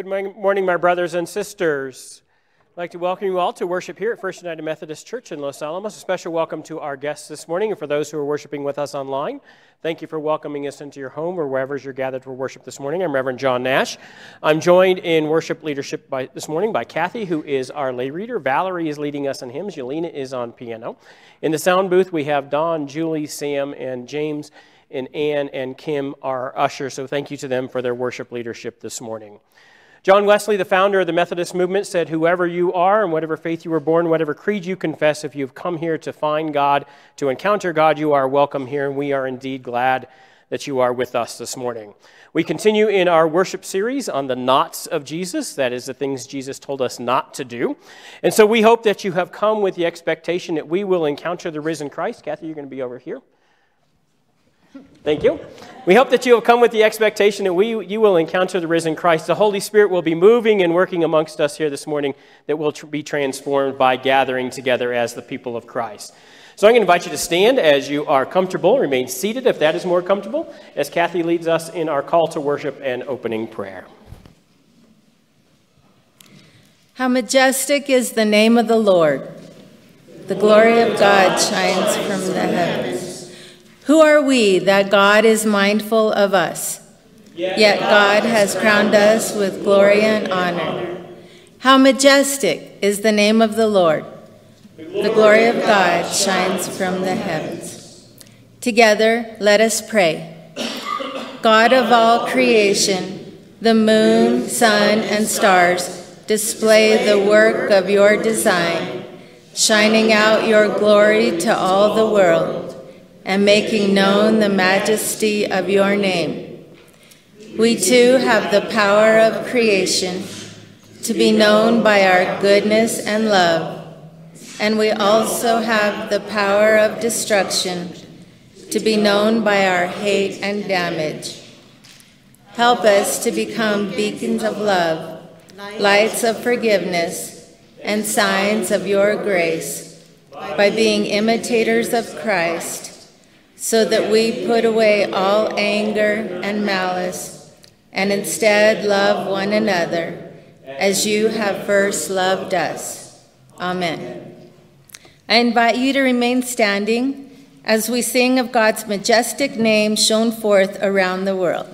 Good morning, my brothers and sisters. I'd like to welcome you all to worship here at First United Methodist Church in Los Alamos. A special welcome to our guests this morning and for those who are worshiping with us online. Thank you for welcoming us into your home or wherever you're gathered for worship this morning. I'm Reverend John Nash. I'm joined in worship leadership by, this morning by Kathy, who is our lay reader. Valerie is leading us in hymns. Yelena is on piano. In the sound booth, we have Don, Julie, Sam, and James, and Ann and Kim, our ushers. So thank you to them for their worship leadership this morning. John Wesley, the founder of the Methodist movement, said, Whoever you are and whatever faith you were born, whatever creed you confess, if you've come here to find God, to encounter God, you are welcome here, and we are indeed glad that you are with us this morning. We continue in our worship series on the Nots of Jesus, that is, the things Jesus told us not to do. And so we hope that you have come with the expectation that we will encounter the risen Christ. Kathy, you're going to be over here. Thank you. We hope that you will come with the expectation that we, you will encounter the risen Christ. The Holy Spirit will be moving and working amongst us here this morning that will tr- be transformed by gathering together as the people of Christ. So I'm going to invite you to stand as you are comfortable. Remain seated if that is more comfortable, as Kathy leads us in our call to worship and opening prayer. How majestic is the name of the Lord! The glory of God shines from the heavens. Who are we that God is mindful of us? Yet God has crowned us with glory and honor. How majestic is the name of the Lord! The glory of God shines from the heavens. Together, let us pray. God of all creation, the moon, sun, and stars display the work of your design, shining out your glory to all the world and making known the majesty of your name. We too have the power of creation to be known by our goodness and love, and we also have the power of destruction to be known by our hate and damage. Help us to become beacons of love, lights of forgiveness, and signs of your grace by being imitators of Christ so that we put away all anger and malice, and instead love one another as you have first loved us. Amen. I invite you to remain standing as we sing of God's majestic name shown forth around the world.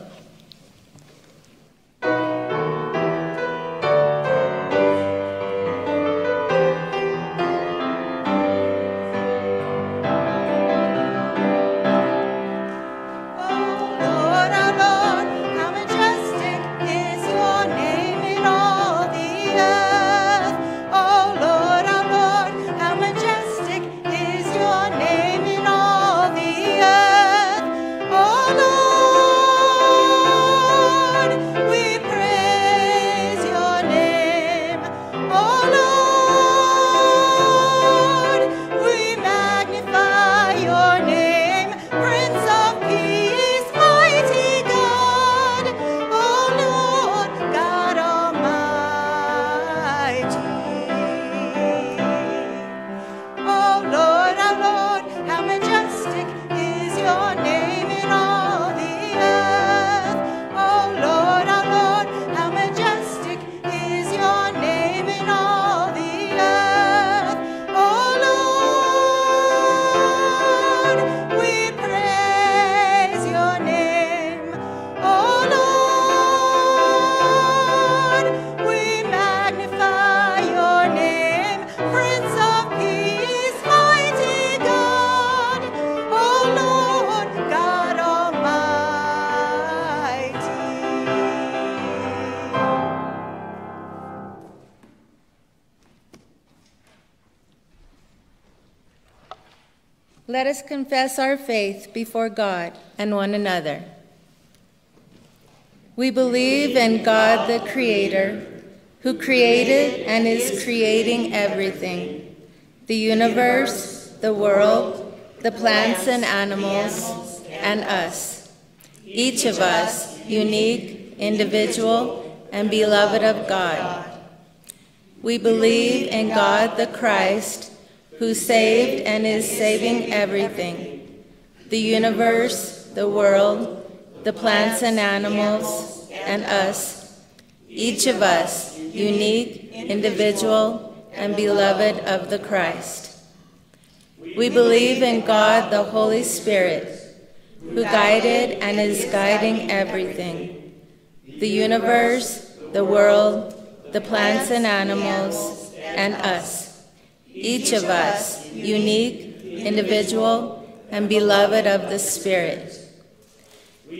Confess our faith before God and one another. We believe in God the Creator, who created and is creating everything the universe, the world, the plants and animals, and us. Each of us unique, individual, and beloved of God. We believe in God the Christ who saved and is saving everything. The universe, the world, the plants and animals, and us, each of us, unique, individual, and beloved of the Christ. We believe in God the Holy Spirit, who guided and is guiding everything. The universe, the world, the plants and animals, and us each of us unique, individual, and beloved of the Spirit.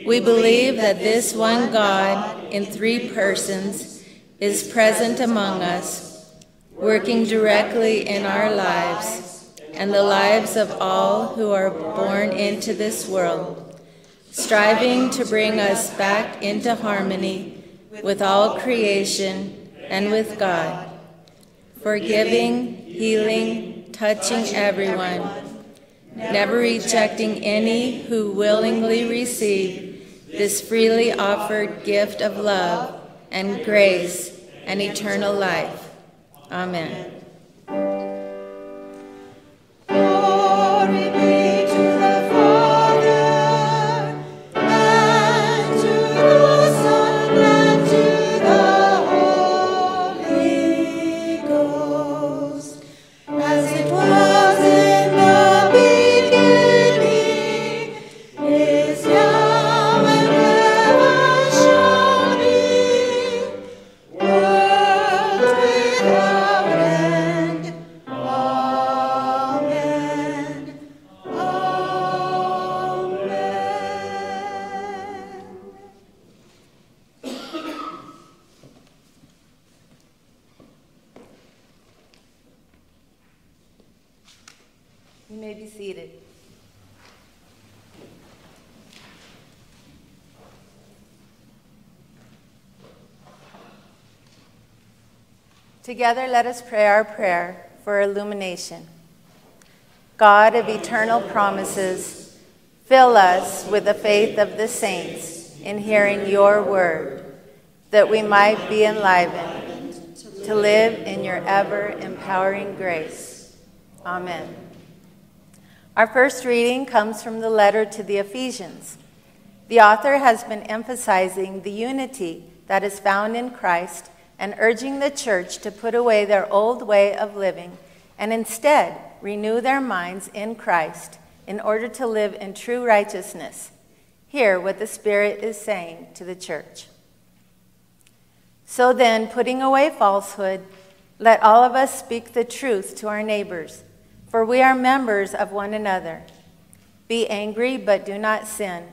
We believe that this one God in three persons is present among us, working directly in our lives and the lives of all who are born into this world, striving to bring us back into harmony with all creation and with God, forgiving, healing, touching everyone, never rejecting any who willingly receive this freely offered gift of love and grace and eternal life. Amen. Together, let us pray our prayer for illumination. God of eternal promises, fill us with the faith of the saints in hearing your word, that we might be enlivened to live in your ever empowering grace. Amen. Our first reading comes from the letter to the Ephesians. The author has been emphasizing the unity that is found in Christ and urging the church to put away their old way of living and instead renew their minds in Christ in order to live in true righteousness. Hear what the Spirit is saying to the church. So then, putting away falsehood, let all of us speak the truth to our neighbors, for we are members of one another. Be angry, but do not sin.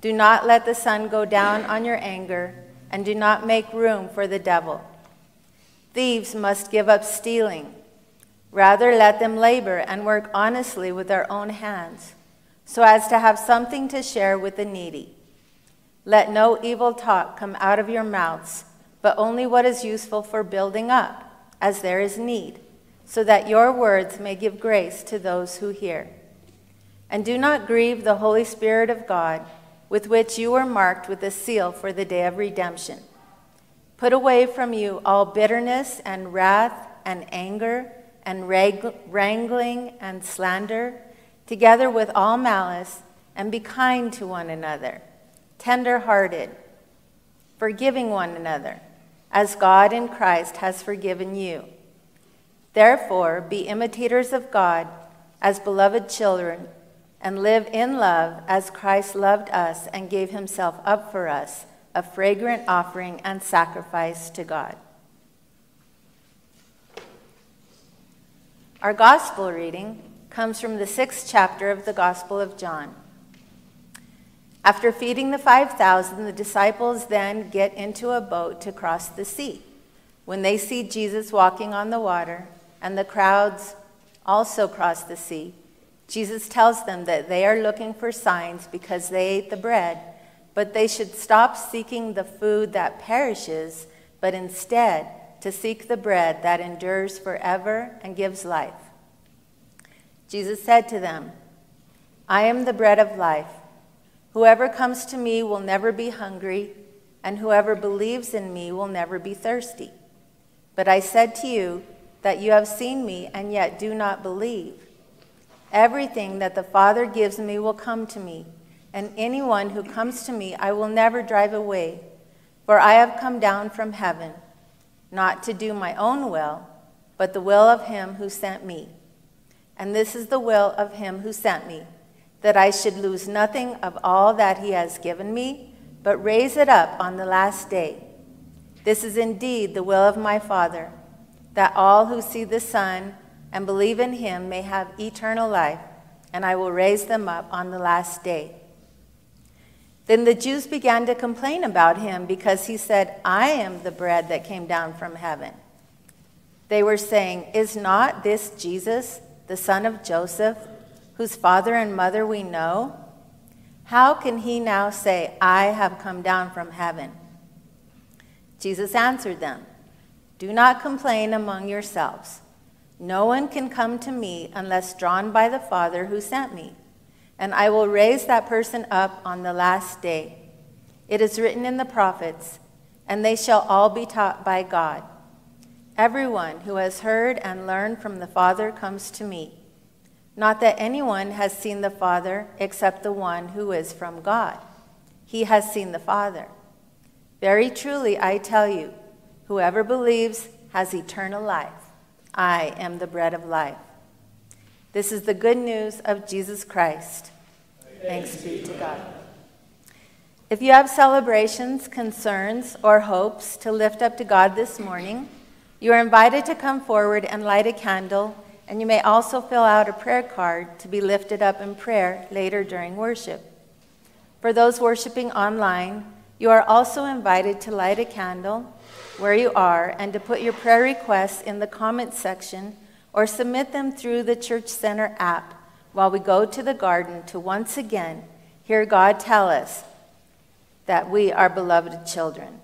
Do not let the sun go down on your anger and do not make room for the devil. Thieves must give up stealing. Rather, let them labor and work honestly with their own hands, so as to have something to share with the needy. Let no evil talk come out of your mouths, but only what is useful for building up, as there is need, so that your words may give grace to those who hear. And do not grieve the Holy Spirit of God with which you were marked with a seal for the day of redemption. Put away from you all bitterness and wrath and anger and wrangling and slander, together with all malice, and be kind to one another, tender hearted, forgiving one another, as God in Christ has forgiven you. Therefore, be imitators of God as beloved children and live in love as Christ loved us and gave himself up for us, a fragrant offering and sacrifice to God. Our gospel reading comes from the sixth chapter of the Gospel of John. After feeding the 5,000, the disciples then get into a boat to cross the sea. When they see Jesus walking on the water and the crowds also cross the sea, Jesus tells them that they are looking for signs because they ate the bread, but they should stop seeking the food that perishes, but instead to seek the bread that endures forever and gives life. Jesus said to them, I am the bread of life. Whoever comes to me will never be hungry, and whoever believes in me will never be thirsty. But I said to you that you have seen me and yet do not believe. Everything that the Father gives me will come to me, and anyone who comes to me I will never drive away. For I have come down from heaven, not to do my own will, but the will of him who sent me. And this is the will of him who sent me, that I should lose nothing of all that he has given me, but raise it up on the last day. This is indeed the will of my Father, that all who see the Son and believe in him may have eternal life, and I will raise them up on the last day. Then the Jews began to complain about him because he said, I am the bread that came down from heaven. They were saying, Is not this Jesus, the son of Joseph, whose father and mother we know? How can he now say, I have come down from heaven? Jesus answered them, Do not complain among yourselves. No one can come to me unless drawn by the Father who sent me, and I will raise that person up on the last day. It is written in the prophets, and they shall all be taught by God. Everyone who has heard and learned from the Father comes to me. Not that anyone has seen the Father except the one who is from God. He has seen the Father. Very truly, I tell you, whoever believes has eternal life. I am the bread of life. This is the good news of Jesus Christ. Thanks be to God. If you have celebrations, concerns, or hopes to lift up to God this morning, you are invited to come forward and light a candle, and you may also fill out a prayer card to be lifted up in prayer later during worship. For those worshiping online, you are also invited to light a candle where you are and to put your prayer requests in the comments section or submit them through the Church Center app while we go to the garden to once again hear God tell us that we are beloved children.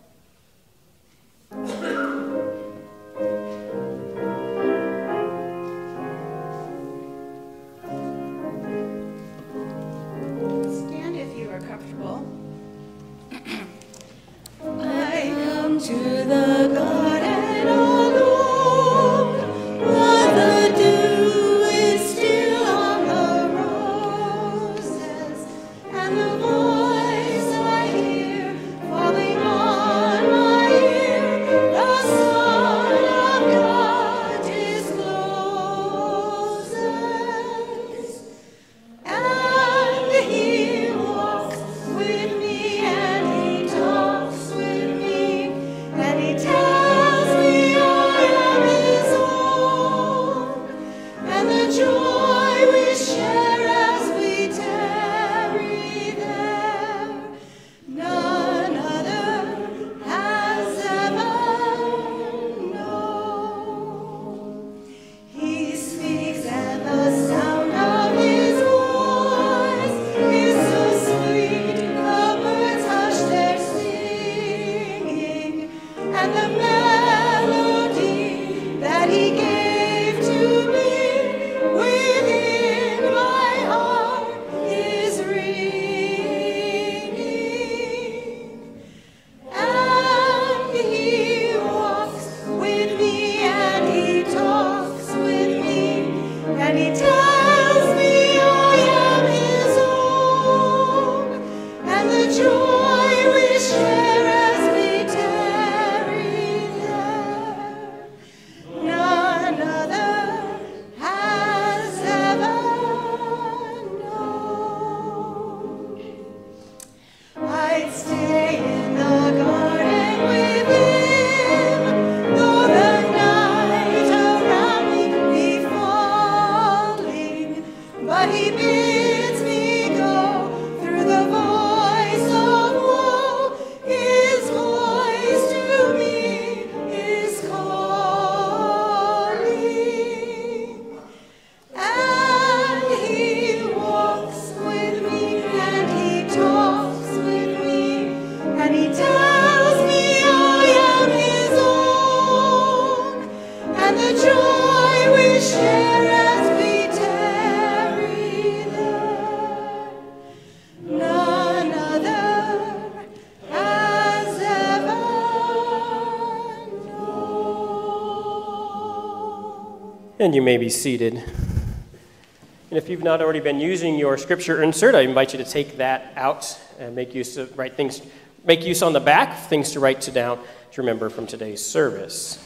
May be seated. And if you've not already been using your scripture insert, I invite you to take that out and make use of write things, make use on the back, things to write to down to remember from today's service.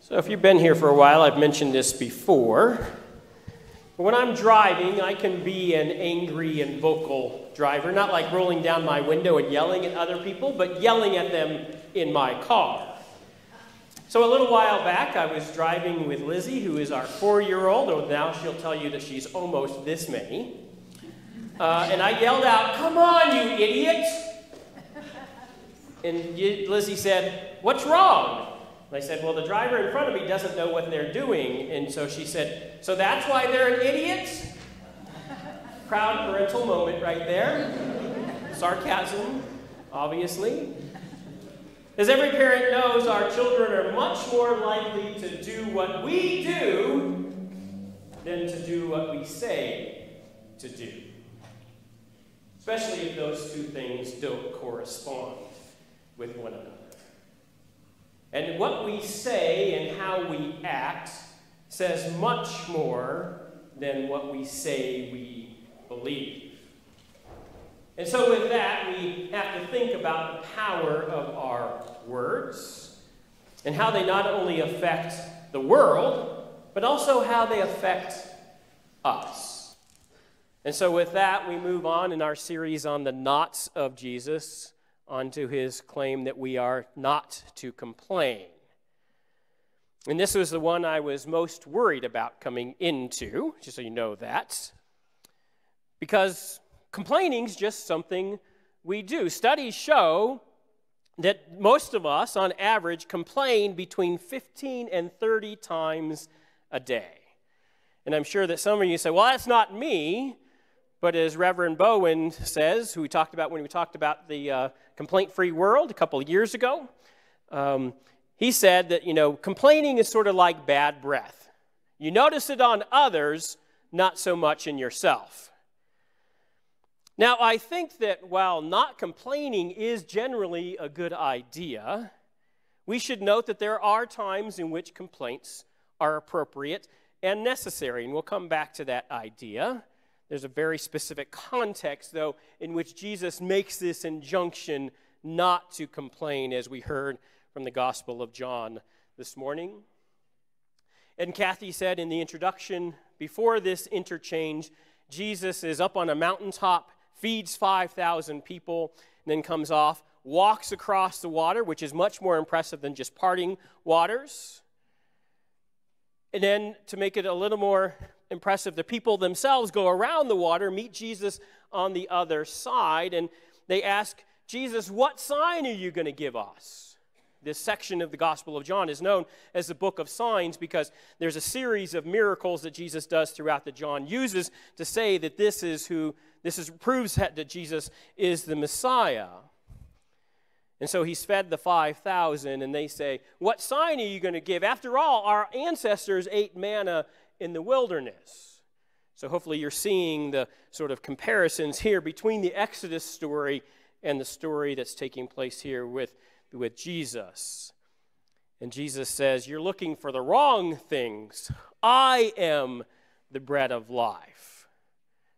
So if you've been here for a while, I've mentioned this before. When I'm driving, I can be an angry and vocal driver, not like rolling down my window and yelling at other people, but yelling at them in my car. So, a little while back, I was driving with Lizzie, who is our four year old, and now she'll tell you that she's almost this many. Uh, and I yelled out, Come on, you idiot! And Lizzie said, What's wrong? And I said, Well, the driver in front of me doesn't know what they're doing. And so she said, So that's why they're an idiot? Proud parental moment right there. Sarcasm, obviously. As every parent knows, our children are much more likely to do what we do than to do what we say to do. Especially if those two things don't correspond with one another. And what we say and how we act says much more than what we say we believe. And so, with that, we have to think about the power of our words and how they not only affect the world, but also how they affect us. And so, with that, we move on in our series on the Nots of Jesus onto his claim that we are not to complain. And this was the one I was most worried about coming into, just so you know that. Because complaining is just something we do. Studies show that most of us, on average, complain between 15 and 30 times a day. And I'm sure that some of you say, well, that's not me. But as Reverend Bowen says, who we talked about when we talked about the uh, complaint free world a couple of years ago, um, he said that, you know, complaining is sort of like bad breath. You notice it on others, not so much in yourself. Now, I think that while not complaining is generally a good idea, we should note that there are times in which complaints are appropriate and necessary, and we'll come back to that idea. There's a very specific context, though, in which Jesus makes this injunction not to complain, as we heard from the Gospel of John this morning. And Kathy said in the introduction, before this interchange, Jesus is up on a mountaintop feeds 5,000 people, then comes off, walks across the water, which is much more impressive than just parting waters. And then to make it a little more impressive, the people themselves go around the water, meet Jesus on the other side, and they ask Jesus, What sign are you going to give us? This section of the Gospel of John is known as the book of signs because there's a series of miracles that Jesus does throughout that John uses to say that this is who this is, proves that Jesus is the Messiah. And so he's fed the 5,000, and they say, What sign are you going to give? After all, our ancestors ate manna in the wilderness. So hopefully you're seeing the sort of comparisons here between the Exodus story and the story that's taking place here with, with Jesus. And Jesus says, You're looking for the wrong things. I am the bread of life.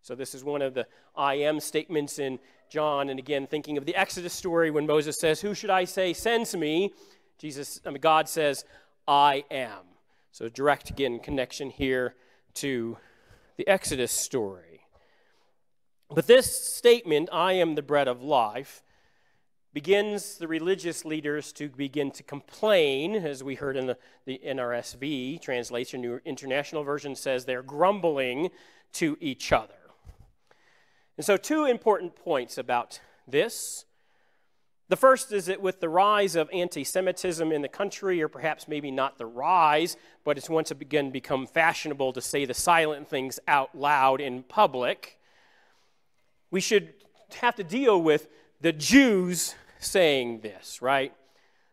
So, this is one of the I am statements in John. And again, thinking of the Exodus story when Moses says, Who should I say sends me? Jesus, I mean, God says, I am. So, direct again connection here to the Exodus story. But this statement, I am the bread of life, begins the religious leaders to begin to complain, as we heard in the, the NRSV translation, New International Version says they're grumbling to each other. And so, two important points about this. The first is that with the rise of anti Semitism in the country, or perhaps maybe not the rise, but it's once again become fashionable to say the silent things out loud in public, we should have to deal with the Jews saying this, right?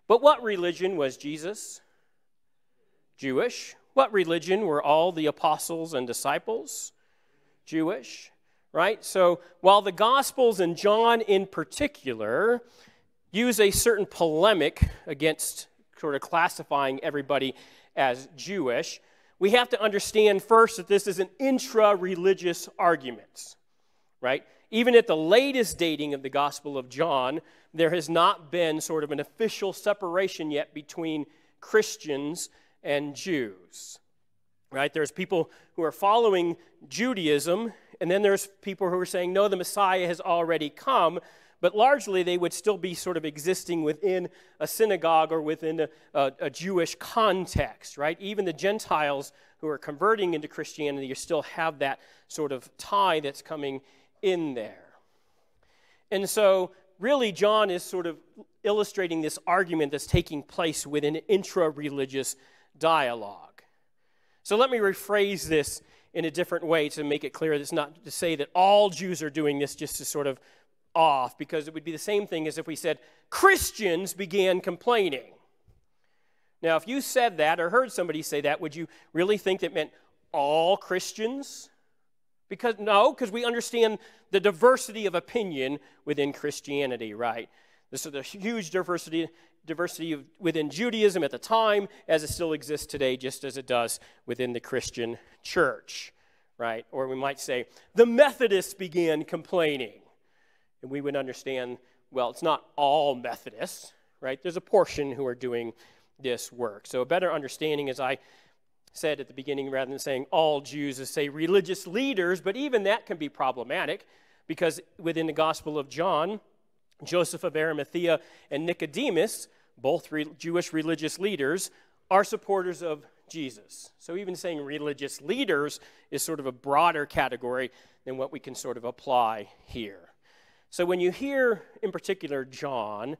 But what religion was Jesus? Jewish. What religion were all the apostles and disciples? Jewish right? So while the Gospels and John in particular use a certain polemic against sort of classifying everybody as Jewish, we have to understand first that this is an intra religious argument, right? Even at the latest dating of the Gospel of John, there has not been sort of an official separation yet between Christians and Jews. Right? There's people who are following Judaism, and then there's people who are saying, no, the Messiah has already come. But largely, they would still be sort of existing within a synagogue or within a, a, a Jewish context, right? Even the Gentiles who are converting into Christianity you still have that sort of tie that's coming in there. And so, really, John is sort of illustrating this argument that's taking place within intra religious dialogue. So, let me rephrase this in a different way to make it clear. It's not to say that all Jews are doing this just to sort of off, because it would be the same thing as if we said Christians began complaining. Now, if you said that or heard somebody say that, would you really think that meant all Christians? Because no, because we understand the diversity of opinion within Christianity, right? This is a huge diversity diversity of, within Judaism at the time, as it still exists today, just as it does within the Christian church, right? Or we might say the Methodists began complaining, and we would understand. Well, it's not all Methodists, right? There's a portion who are doing this work. So a better understanding, as I said at the beginning, rather than saying all Jews, is say religious leaders, but even that can be problematic because within the Gospel of John, Joseph of Arimathea and Nicodemus, both re- Jewish religious leaders, are supporters of Jesus. So even saying religious leaders is sort of a broader category than what we can sort of apply here. So when you hear, in particular, John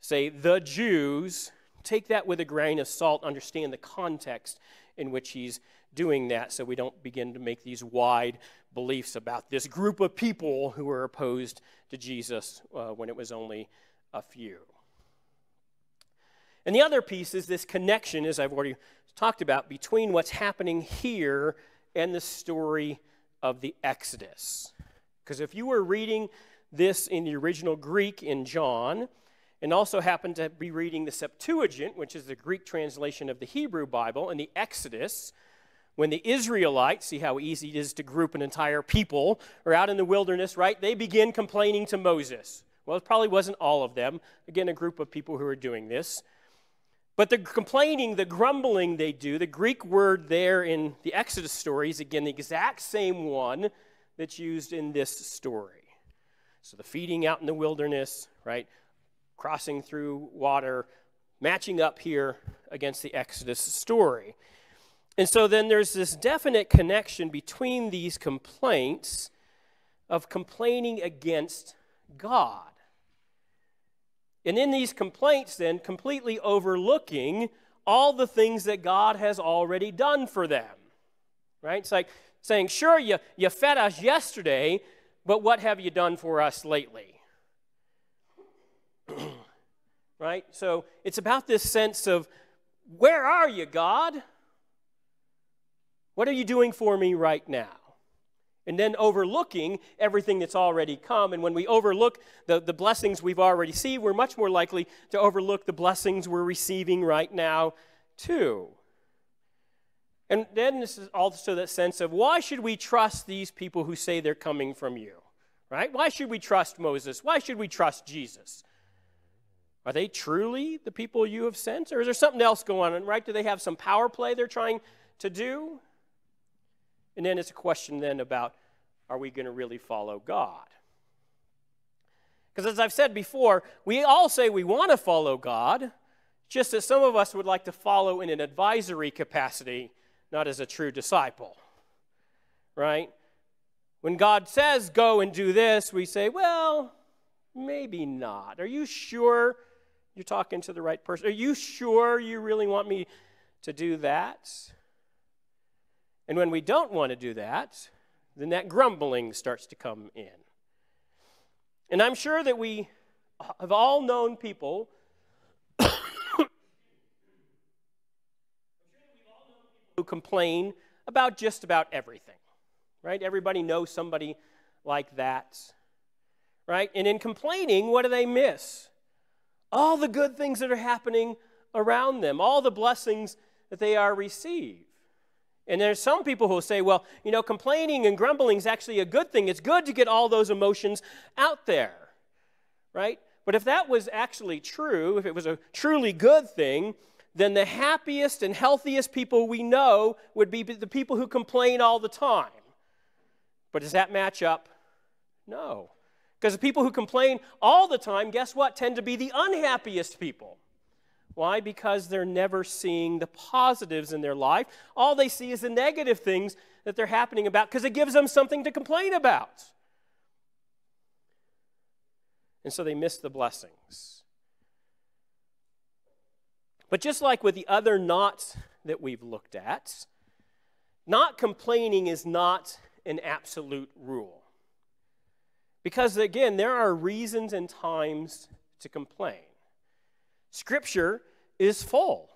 say the Jews, take that with a grain of salt, understand the context in which he's doing that so we don't begin to make these wide beliefs about this group of people who were opposed to Jesus uh, when it was only a few. And the other piece is this connection, as I've already talked about, between what's happening here and the story of the Exodus. Because if you were reading this in the original Greek in John, and also happened to be reading the Septuagint, which is the Greek translation of the Hebrew Bible, and the Exodus, when the Israelites, see how easy it is to group an entire people, are out in the wilderness, right? They begin complaining to Moses. Well, it probably wasn't all of them. Again, a group of people who are doing this. But the complaining, the grumbling they do, the Greek word there in the Exodus story is again the exact same one that's used in this story. So the feeding out in the wilderness, right? crossing through water, matching up here against the Exodus story. And so then there's this definite connection between these complaints of complaining against God. And in these complaints, then, completely overlooking all the things that God has already done for them. Right? It's like saying, sure, you, you fed us yesterday, but what have you done for us lately? right? So it's about this sense of, where are you, God? What are you doing for me right now? And then overlooking everything that's already come. And when we overlook the, the blessings we've already received, we're much more likely to overlook the blessings we're receiving right now, too. And then this is also that sense of why should we trust these people who say they're coming from you? Right? Why should we trust Moses? Why should we trust Jesus? Are they truly the people you have sent? Or is there something else going on, right? Do they have some power play they're trying to do? And then it's a question then about are we going to really follow God? Because as I've said before, we all say we want to follow God, just as some of us would like to follow in an advisory capacity, not as a true disciple. Right? When God says go and do this, we say, well, maybe not. Are you sure you're talking to the right person. Are you sure you really want me to do that? And when we don't want to do that, then that grumbling starts to come in. And I'm sure that we have all known people who complain about just about everything. Right? Everybody knows somebody like that. Right? And in complaining, what do they miss? all the good things that are happening around them, all the blessings that they are received. And there's some people who say, well, you know, complaining and grumbling is actually a good thing. It's good to get all those emotions out there, right? But if that was actually true, if it was a truly good thing, then the happiest and healthiest people we know would be the people who complain all the time. But does that match up? No. Because the people who complain all the time, guess what, tend to be the unhappiest people. Why? Because they're never seeing the positives in their life. All they see is the negative things that they're happening about because it gives them something to complain about. And so they miss the blessings. But just like with the other Nots that we've looked at, not complaining is not an absolute rule. Because again, there are reasons and times to complain. Scripture is full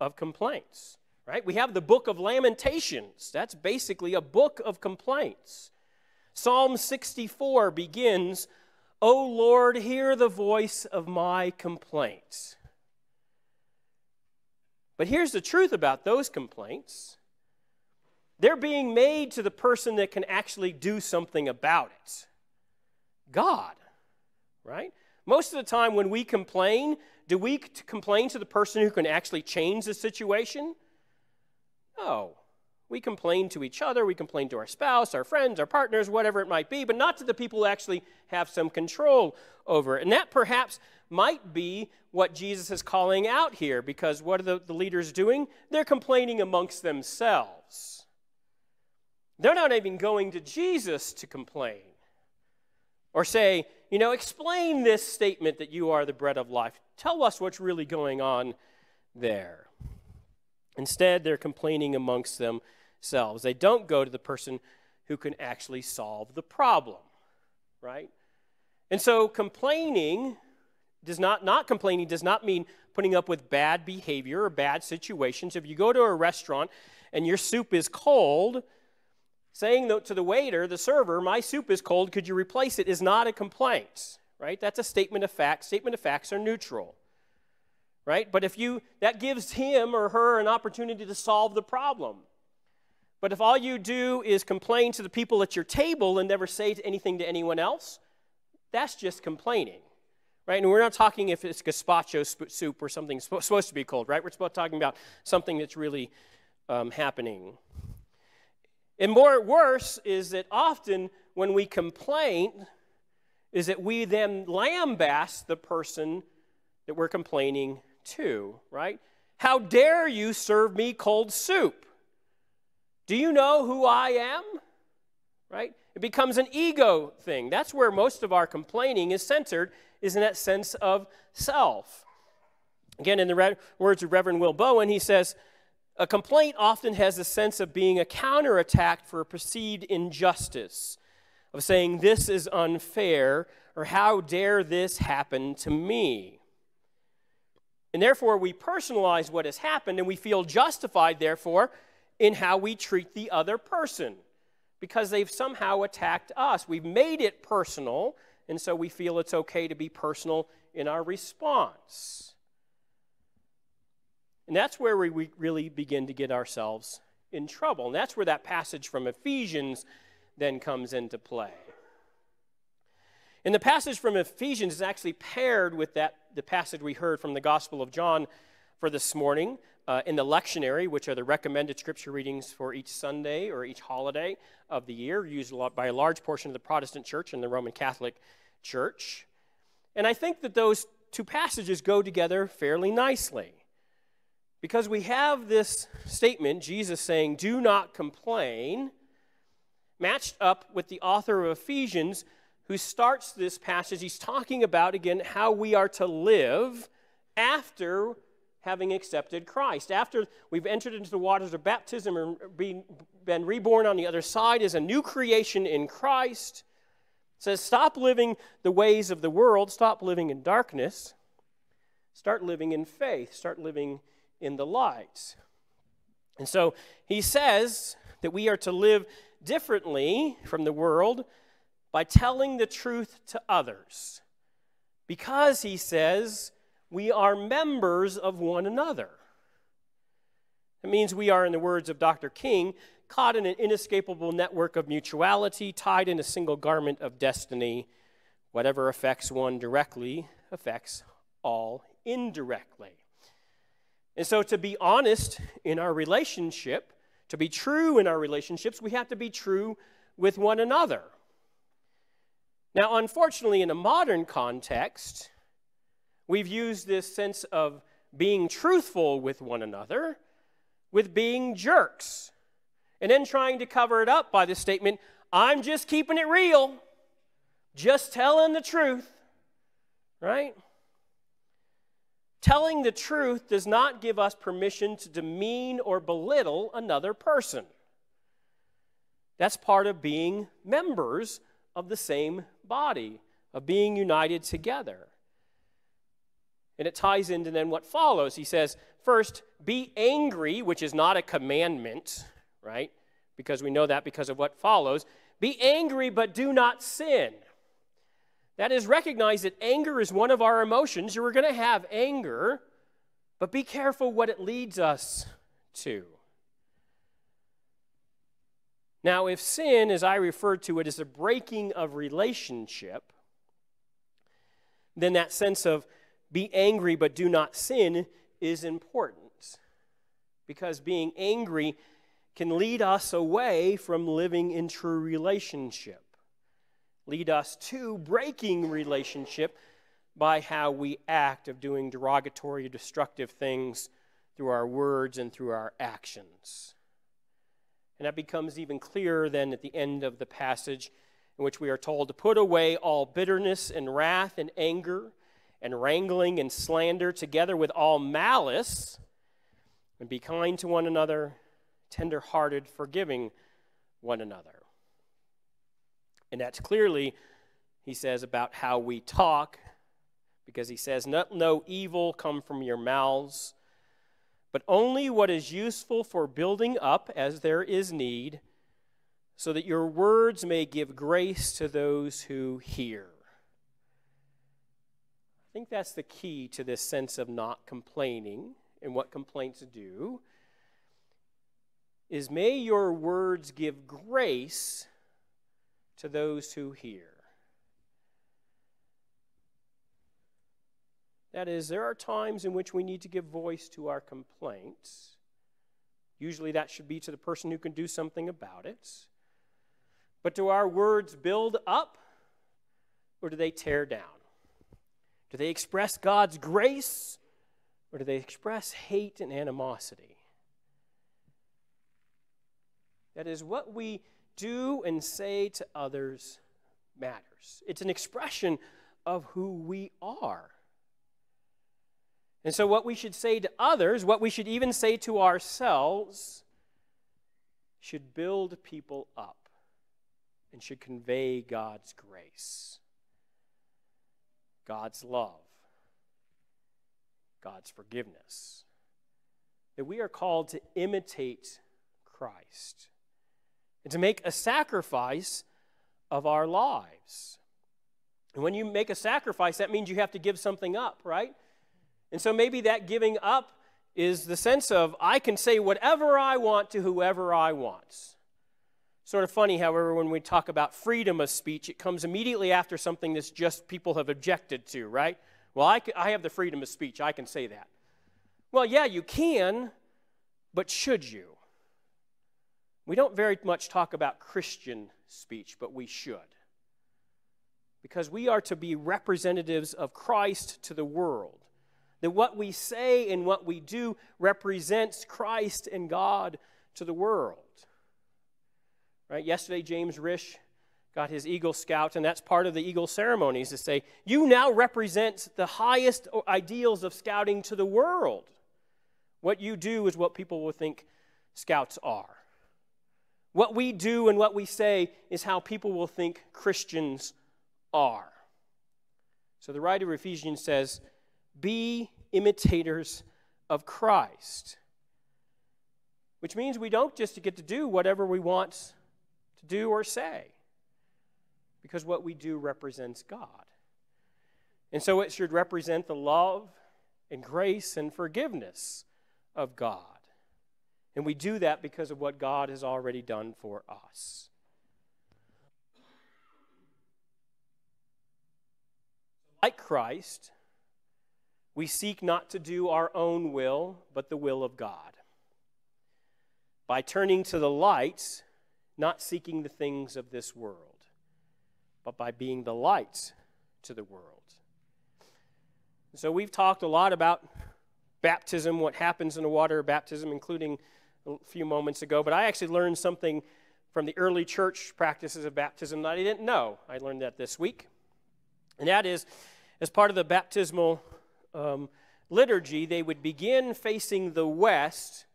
of complaints, right? We have the book of Lamentations. That's basically a book of complaints. Psalm 64 begins, O Lord, hear the voice of my complaints. But here's the truth about those complaints they're being made to the person that can actually do something about it God, right? Most of the time when we complain, do we complain to the person who can actually change the situation? No. We complain to each other, we complain to our spouse, our friends, our partners, whatever it might be, but not to the people who actually have some control over it. And that perhaps might be what Jesus is calling out here, because what are the, the leaders doing? They're complaining amongst themselves. They're not even going to Jesus to complain or say, you know, explain this statement that you are the bread of life. Tell us what's really going on there. Instead, they're complaining amongst themselves. They don't go to the person who can actually solve the problem, right? And so complaining does not not complaining does not mean putting up with bad behavior or bad situations. If you go to a restaurant and your soup is cold, saying to the waiter, the server, my soup is cold, could you replace it, is not a complaint, right? That's a statement of fact. Statement of facts are neutral, right? But if you, that gives him or her an opportunity to solve the problem. But if all you do is complain to the people at your table and never say anything to anyone else, that's just complaining, right? And we're not talking if it's gazpacho soup or something supposed to be cold, right? We're talking about something that's really um, happening. And more worse is that often when we complain, is that we then lambaste the person that we're complaining to, right? How dare you serve me cold soup? Do you know who I am? Right? It becomes an ego thing. That's where most of our complaining is centered, is in that sense of self. Again, in the words of Reverend Will Bowen, he says, a complaint often has a sense of being a counterattack for a perceived injustice, of saying, This is unfair, or How dare this happen to me? And therefore, we personalize what has happened and we feel justified, therefore, in how we treat the other person because they've somehow attacked us. We've made it personal, and so we feel it's okay to be personal in our response. And that's where we really begin to get ourselves in trouble. And that's where that passage from Ephesians then comes into play. And the passage from Ephesians is actually paired with that the passage we heard from the Gospel of John for this morning uh, in the lectionary, which are the recommended scripture readings for each Sunday or each holiday of the year, used by a large portion of the Protestant church and the Roman Catholic Church. And I think that those two passages go together fairly nicely. Because we have this statement, Jesus saying, Do not complain, matched up with the author of Ephesians, who starts this passage. He's talking about, again, how we are to live after having accepted Christ. After we've entered into the waters of baptism and been reborn on the other side as a new creation in Christ. It says, Stop living the ways of the world, stop living in darkness, start living in faith, start living in the light. And so he says that we are to live differently from the world by telling the truth to others. Because, he says, we are members of one another. It means we are, in the words of Dr. King, caught in an inescapable network of mutuality, tied in a single garment of destiny. Whatever affects one directly affects all indirectly. And so, to be honest in our relationship, to be true in our relationships, we have to be true with one another. Now, unfortunately, in a modern context, we've used this sense of being truthful with one another with being jerks, and then trying to cover it up by the statement, I'm just keeping it real, just telling the truth, right? Telling the truth does not give us permission to demean or belittle another person. That's part of being members of the same body, of being united together. And it ties into then what follows. He says, first, be angry, which is not a commandment, right? Because we know that because of what follows. Be angry, but do not sin. That is, recognize that anger is one of our emotions. You're going to have anger, but be careful what it leads us to. Now, if sin, as I refer to it, is a breaking of relationship, then that sense of be angry but do not sin is important. Because being angry can lead us away from living in true relationship lead us to breaking relationship by how we act of doing derogatory, destructive things through our words and through our actions. And that becomes even clearer then at the end of the passage, in which we are told to put away all bitterness and wrath and anger and wrangling and slander, together with all malice, and be kind to one another, tender hearted, forgiving one another. And that's clearly, he says, about how we talk, because he says, Let no evil come from your mouths, but only what is useful for building up as there is need, so that your words may give grace to those who hear. I think that's the key to this sense of not complaining and what complaints do is may your words give grace to those who hear. That is, there are times in which we need to give voice to our complaints. Usually that should be to the person who can do something about it. But do our words build up or do they tear down? Do they express God's grace or do they express hate and animosity? That is, what we do and say to others matters. It's an expression of who we are. And so, what we should say to others, what we should even say to ourselves, should build people up and should convey God's grace, God's love, God's forgiveness. That we are called to imitate Christ and to make a sacrifice of our lives. And when you make a sacrifice, that means you have to give something up, right? And so maybe that giving up is the sense of I can say whatever I want to whoever I want. Sort of funny, however, when we talk about freedom of speech, it comes immediately after something that's just people have objected to, right? Well, I, I have the freedom of speech, I can say that. Well, yeah, you can, but should you? We don't very much talk about Christian speech, but we should. Because we are to be representatives of Christ to the world. That what we say and what we do represents Christ and God to the world. Right? Yesterday, James Risch got his Eagle Scout, and that's part of the Eagle ceremonies to say, You now represent the highest ideals of scouting to the world. What you do is what people will think scouts are. What we do and what we say is how people will think Christians are. So the writer of Ephesians says, Be imitators of Christ. Which means we don't just get to do whatever we want to do or say, because what we do represents God. And so it should represent the love and grace and forgiveness of God. And we do that because of what God has already done for us. Like Christ, we seek not to do our own will, but the will of God. By turning to the light, not seeking the things of this world, but by being the light to the world. So we've talked a lot about baptism, what happens in the water of baptism, including a few moments ago, but I actually learned something from the early church practices of baptism that I didn't know. I learned that this week. And that is, as part of the baptismal um, liturgy, they would begin facing the west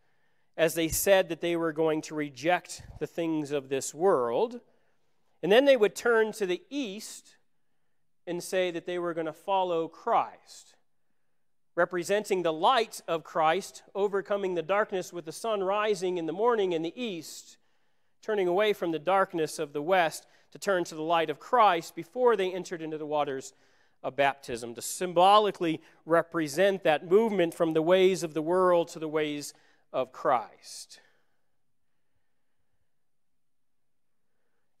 as they said that they were going to reject the things of this world. And then they would turn to the east and say that they were going to follow Christ, representing the light of Christ, overcoming the darkness with the sun rising in the morning in the east, turning away from the darkness of the west to turn to the light of Christ before they entered into the waters of baptism, to symbolically represent that movement from the ways of the world to the ways of Christ.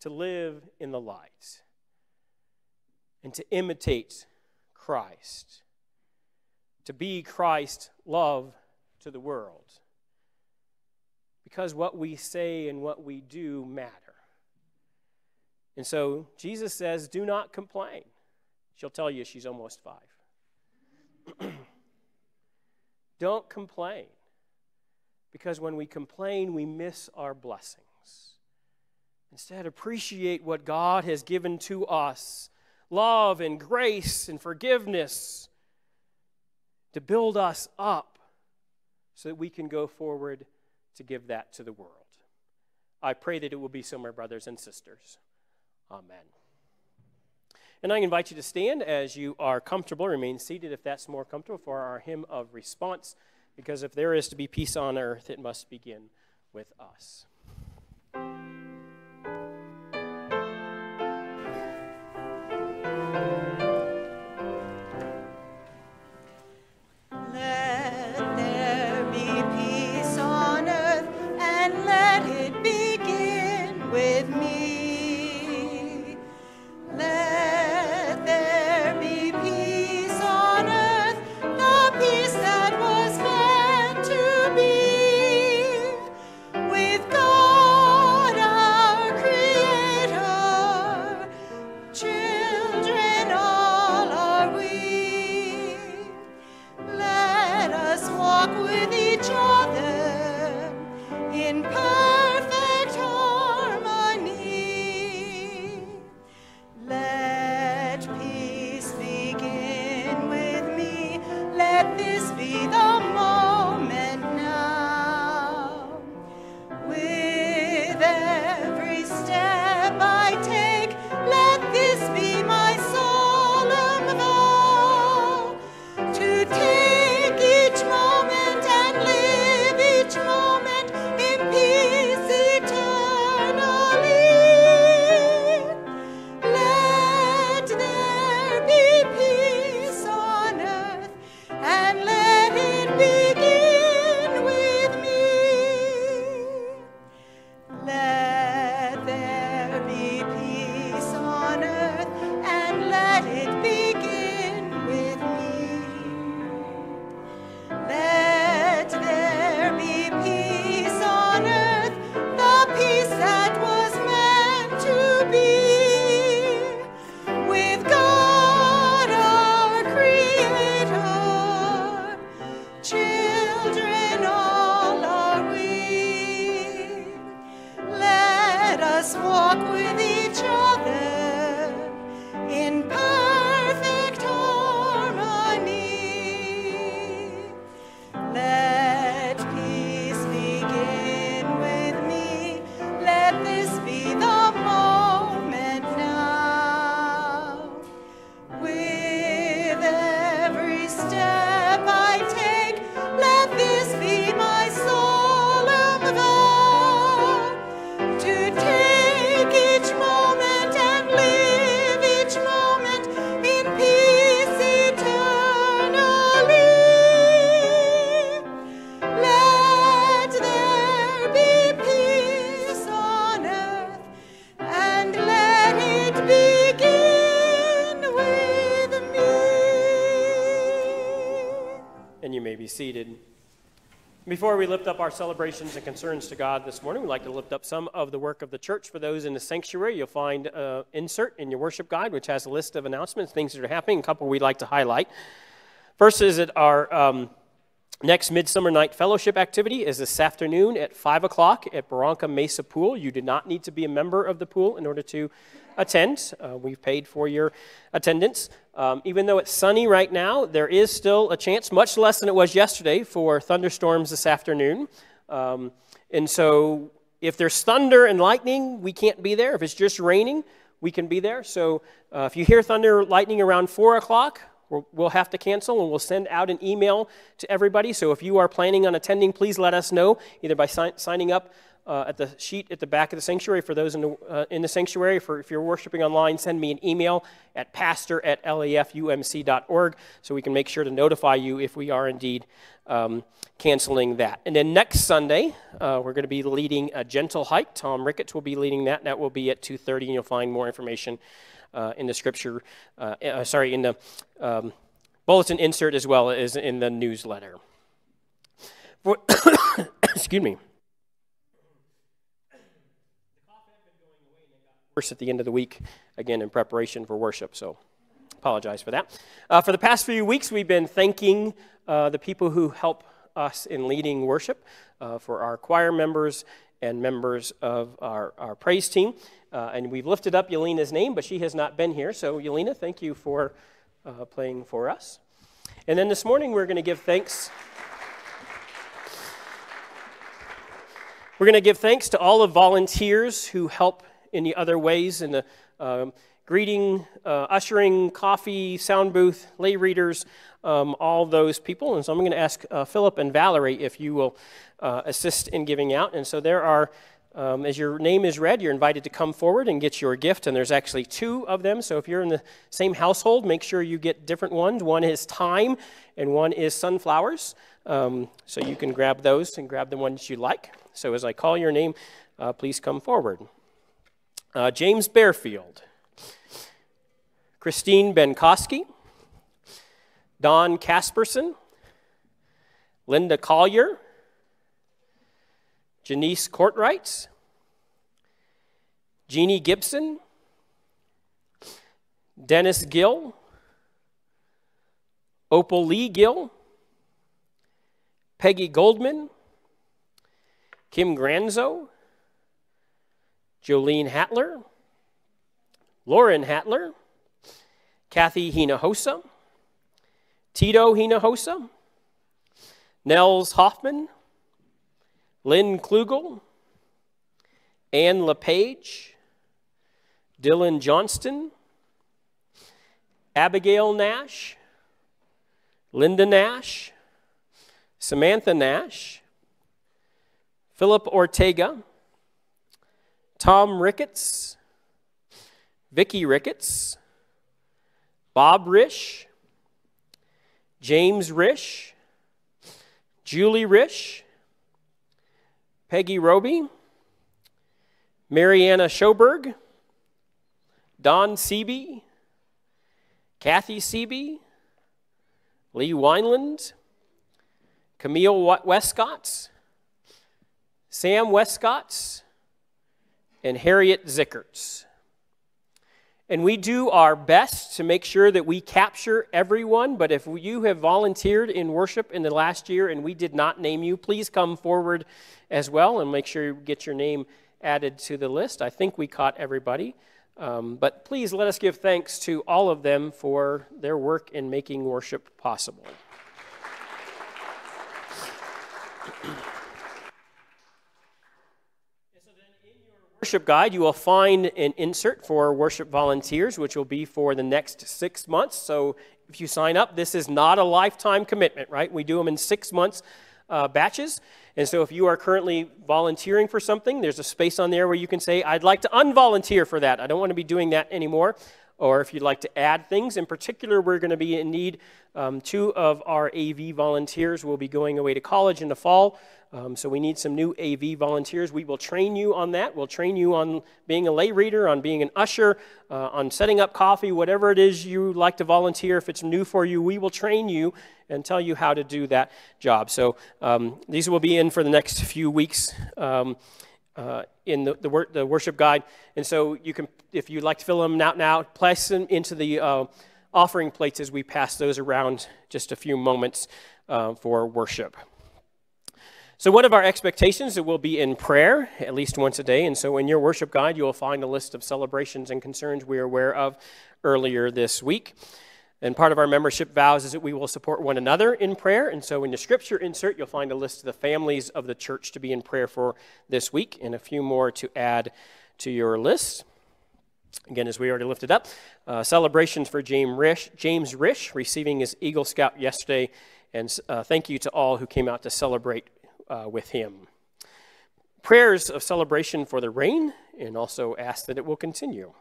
To live in the light and to imitate Christ. To be Christ love to the world. Because what we say and what we do matter. And so Jesus says, do not complain. She'll tell you she's almost five. Don't complain. Because when we complain, we miss our blessings. Instead, appreciate what God has given to us love and grace and forgiveness to build us up so that we can go forward to give that to the world. I pray that it will be so, my brothers and sisters. Amen. And I invite you to stand as you are comfortable. Remain seated if that's more comfortable for our hymn of response, because if there is to be peace on earth, it must begin with us. We lift up our celebrations and concerns to God this morning, we'd like to lift up some of the work of the church. For those in the sanctuary, you'll find an insert in your worship guide, which has a list of announcements, things that are happening, a couple we'd like to highlight. First is that our um, next Midsummer Night Fellowship activity is this afternoon at 5 o'clock at Barranca Mesa Pool. You do not need to be a member of the pool in order to attend. Uh, we've paid for your attendance. Um, even though it's sunny right now, there is still a chance, much less than it was yesterday, for thunderstorms this afternoon. Um, and so if there's thunder and lightning, we can't be there. If it's just raining, we can be there. So uh, if you hear thunder lightning around 4 o'clock, we'll have to cancel and we'll send out an email to everybody. So if you are planning on attending, please let us know either by si- signing up uh, at the sheet at the back of the sanctuary for those in the, uh, in the sanctuary. For if you're worshiping online, send me an email at pastor at lafumc.org so we can make sure to notify you if we are indeed um, canceling that. And then next Sunday, uh, we're going to be leading a gentle hike. Tom Ricketts will be leading that. That will be at 2:30, and you'll find more information uh, in the scripture. Uh, uh, sorry, in the um, bulletin insert as well as in the newsletter. For, excuse me. Worse at the end of the week, again, in preparation for worship. So apologize for that. Uh, for the past few weeks, we've been thanking uh, the people who help us in leading worship uh, for our choir members and members of our, our praise team. Uh, and we've lifted up Yelena's name, but she has not been here. So, Yelena, thank you for uh, playing for us. And then this morning, we're going to give thanks. We're going to give thanks to all the volunteers who help the other ways in the um, greeting, uh, ushering, coffee, sound booth, lay readers, um, all those people. And so I'm going to ask uh, Philip and Valerie if you will uh, assist in giving out. And so there are, um, as your name is read, you're invited to come forward and get your gift. And there's actually two of them. So if you're in the same household, make sure you get different ones. One is thyme, and one is sunflowers. Um, so you can grab those and grab the ones you like. So as I call your name, uh, please come forward. Uh, James Bearfield, Christine Benkoski, Don Casperson, Linda Collier, Janice Courtrights, Jeannie Gibson, Dennis Gill, Opal Lee Gill, Peggy Goldman, Kim Granzo, Jolene Hatler, Lauren Hatler, Kathy Hinojosa, Tito Hinojosa, Nels Hoffman, Lynn Klugel, Anne LePage, Dylan Johnston, Abigail Nash, Linda Nash, Samantha Nash, Philip Ortega, Tom Ricketts, Vicky Ricketts, Bob Rish, James Rish, Julie Rish, Peggy Roby, Mariana Schoberg, Don Seeby, Kathy Seeby, Lee Wineland, Camille Westcott, Sam Westcott, and Harriet Zickerts. And we do our best to make sure that we capture everyone. But if you have volunteered in worship in the last year and we did not name you, please come forward as well and make sure you get your name added to the list. I think we caught everybody. Um, but please let us give thanks to all of them for their work in making worship possible. Worship guide, you will find an insert for worship volunteers, which will be for the next six months. So if you sign up, this is not a lifetime commitment, right? We do them in six months uh, batches. And so if you are currently volunteering for something, there's a space on there where you can say, I'd like to unvolunteer for that. I don't want to be doing that anymore. Or if you'd like to add things. In particular, we're going to be in need. Um, two of our AV volunteers will be going away to college in the fall. Um, so we need some new AV volunteers. We will train you on that. We'll train you on being a lay reader, on being an usher, uh, on setting up coffee, whatever it is you like to volunteer. If it's new for you, we will train you and tell you how to do that job. So um, these will be in for the next few weeks. Uh, in the, the, wor- the, worship guide. And so you can, if you'd like to fill them out now, place them into the uh, offering plates as we pass those around just a few moments uh, for worship. So, one of our expectations it will be in prayer at least once a day. And so, in your worship guide, you will find a list of celebrations and concerns we are aware of earlier this week. And part of our membership vows is that we will support one another in prayer. And so in the scripture insert, you'll find a list of the families of the church to be in prayer for this week and a few more to add to your list. Again, as we already lifted up, uh, celebrations for James Rish, James Rish receiving his Eagle Scout yesterday. And uh, thank you to all who came out to celebrate uh, with him. Prayers of celebration for the rain, and also ask that it will continue.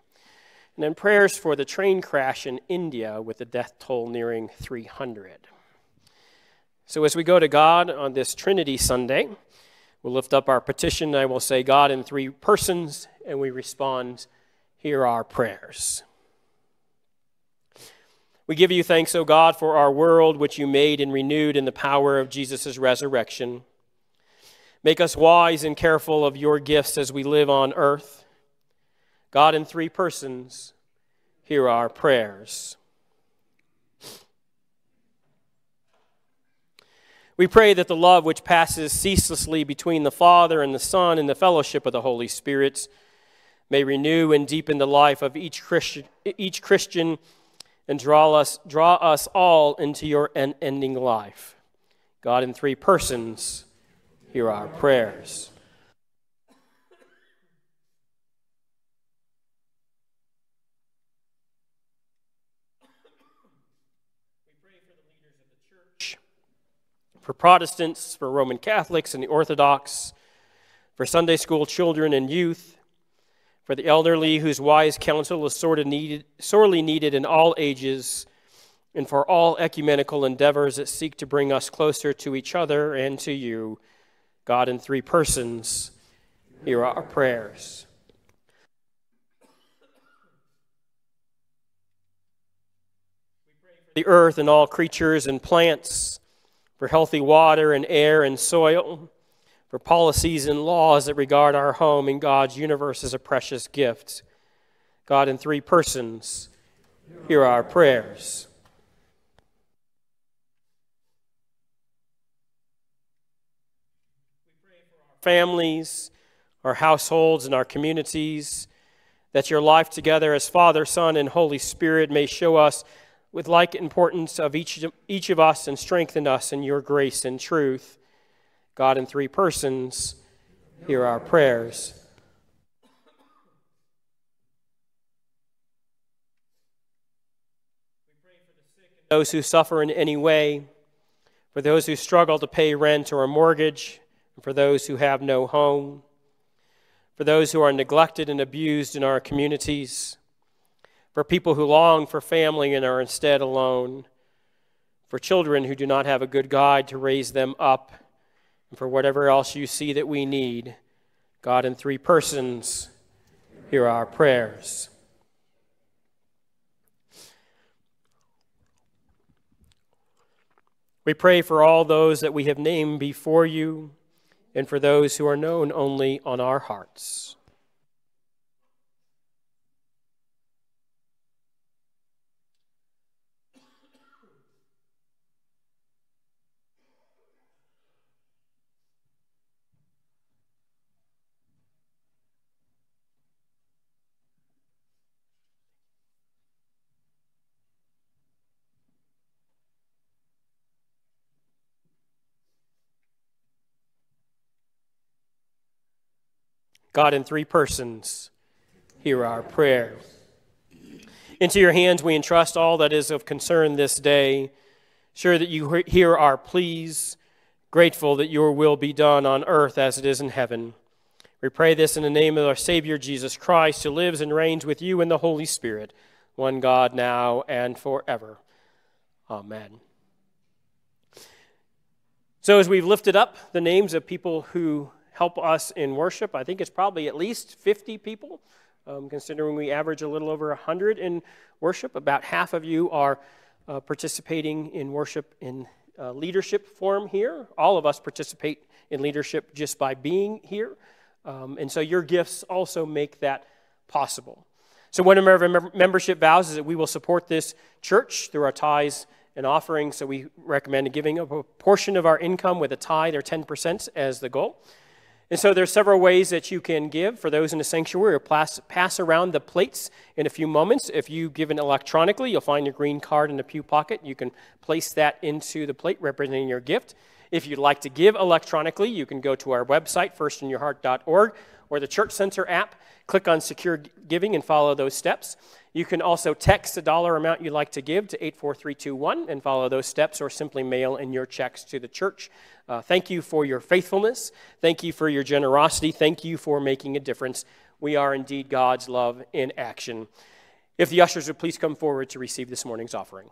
And then prayers for the train crash in India with the death toll nearing 300. So as we go to God on this Trinity Sunday, we'll lift up our petition. I will say, God in three persons, and we respond, Hear our prayers. We give you thanks, O God, for our world which you made and renewed in the power of Jesus' resurrection. Make us wise and careful of your gifts as we live on earth. God in three persons, hear our prayers. We pray that the love which passes ceaselessly between the Father and the Son and the fellowship of the Holy Spirit may renew and deepen the life of each Christian, each Christian and draw us, draw us all into your unending life. God in three persons, hear our prayers. For Protestants, for Roman Catholics and the Orthodox, for Sunday school children and youth, for the elderly whose wise counsel is sorely needed in all ages, and for all ecumenical endeavors that seek to bring us closer to each other and to you, God in three persons, hear our prayers. We pray for the earth and all creatures and plants for healthy water and air and soil, for policies and laws that regard our home and God's universe as a precious gift. God in three persons, hear our prayers. Families, our households, and our communities, that your life together as Father, Son, and Holy Spirit may show us with like importance of each, each of us and strengthen us in your grace and truth. God in three persons, hear our prayers. We pray for the sick and those who suffer in any way, for those who struggle to pay rent or a mortgage, and for those who have no home, for those who are neglected and abused in our communities for people who long for family and are instead alone, for children who do not have a good guide to raise them up, and for whatever else you see that we need. God in three persons, hear our prayers. We pray for all those that we have named before you and for those who are known only on our hearts. God in three persons, hear our prayer. Into your hands we entrust all that is of concern this day, sure that you hear our pleas, grateful that your will be done on earth as it is in heaven. We pray this in the name of our Savior Jesus Christ, who lives and reigns with you in the Holy Spirit, one God, now and forever. Amen. So, as we've lifted up the names of people who help us in worship, I think it's probably at least 50 people, um, considering we average a little over 100 in worship. About half of you are uh, participating in worship in uh, leadership form here. All of us participate in leadership just by being here. Um, and so your gifts also make that possible. So, one of our membership vows is that we will support this church through our tithes and offerings. So, we recommend giving a portion of our income with a tithe or 10% as the goal. And so there's several ways that you can give. For those in the sanctuary, pass, pass around the plates in a few moments. If you give it electronically, you'll find your green card in the pew pocket. You can place that into the plate representing your gift. If you'd like to give electronically, you can go to our website, firstinyourheart.org, or the Church Center app. Click on Secure Giving and follow those steps. You can also text the dollar amount you'd like to give to 84321 and follow those steps, or simply mail in your checks to the church. Uh, thank you for your faithfulness. Thank you for your generosity. Thank you for making a difference. We are indeed God's love in action. If the ushers would please come forward to receive this morning's offering.